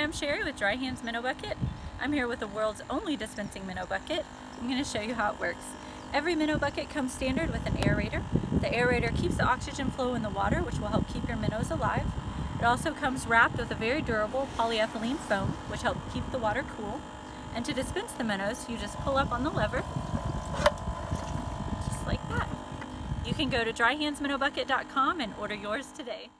I'm Sherry with Dry Hands Minnow Bucket. I'm here with the world's only dispensing minnow bucket. I'm going to show you how it works. Every minnow bucket comes standard with an aerator. The aerator keeps the oxygen flow in the water, which will help keep your minnows alive. It also comes wrapped with a very durable polyethylene foam, which helps keep the water cool. And to dispense the minnows, you just pull up on the lever, just like that. You can go to dryhandsminnowbucket.com and order yours today.